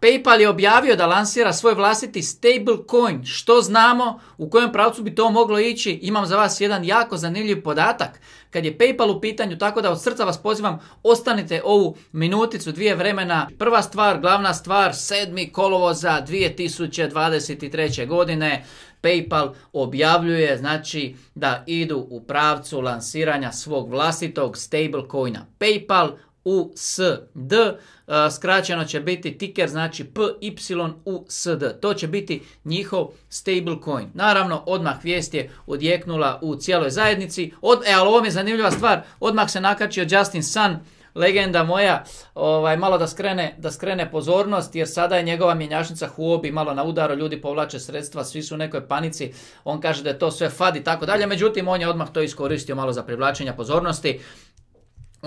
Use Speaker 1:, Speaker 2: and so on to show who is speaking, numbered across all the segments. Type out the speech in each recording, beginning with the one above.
Speaker 1: PayPal je objavio da lansira svoj vlastiti stablecoin. Što znamo? U kojem pravcu bi to moglo ići? Imam za vas jedan jako zanimljiv podatak. Kad je PayPal u pitanju, tako da od srca vas pozivam, ostanite ovu minuticu, dvije vremena. Prva stvar, glavna stvar, sedmi kolovoza 2023. godine. PayPal objavljuje znači da idu u pravcu lansiranja svog vlastitog stablecoina. PayPal USD, e, skraćeno će biti ticker, znači PYUSD. To će biti njihov stablecoin. Naravno, odmah vijest je odjeknula u cijeloj zajednici. Od, e, ali ovo mi je zanimljiva stvar, odmah se nakačio Justin Sun, legenda moja, ovaj, malo da skrene, da skrene pozornost, jer sada je njegova mjenjačnica Huobi malo na udaru, ljudi povlače sredstva, svi su u nekoj panici, on kaže da je to sve fad i tako dalje, međutim on je odmah to iskoristio malo za privlačenje pozornosti.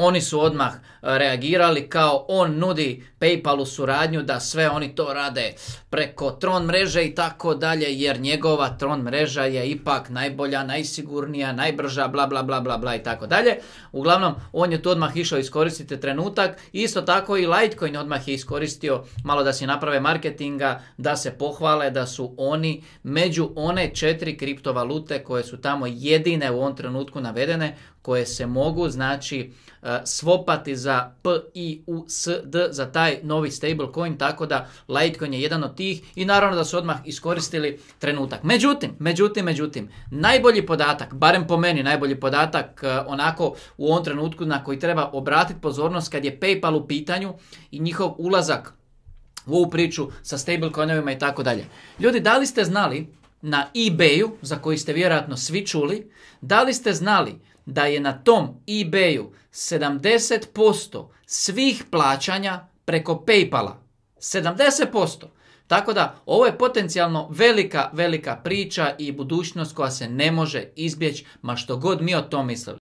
Speaker 1: Oni su odmah e, reagirali kao on nudi PayPalu suradnju da sve oni to rade preko Tron mreže i tako dalje jer njegova Tron mreža je ipak najbolja, najsigurnija, najbrža, bla bla bla bla bla i tako dalje. Uglavnom on je tu odmah išao iskoristiti trenutak. Isto tako i Litecoin odmah je iskoristio malo da se naprave marketinga, da se pohvale da su oni među one četiri kriptovalute koje su tamo jedine u ovom trenutku navedene koje se mogu znači e, svopati za PIUSD za taj novi stablecoin, tako da Litecoin je jedan od tih i naravno da su odmah iskoristili trenutak. Međutim, međutim, međutim, najbolji podatak, barem po meni najbolji podatak e, onako u ovom trenutku na koji treba obratiti pozornost kad je PayPal u pitanju i njihov ulazak u ovu priču sa stablecoinovima i tako dalje. Ljudi, da li ste znali na eBayu, za koji ste vjerojatno svi čuli, da li ste znali da je na tom eBayu 70% svih plaćanja preko PayPala. 70%. Tako da ovo je potencijalno velika, velika priča i budućnost koja se ne može izbjeći, ma što god mi o tom mislili.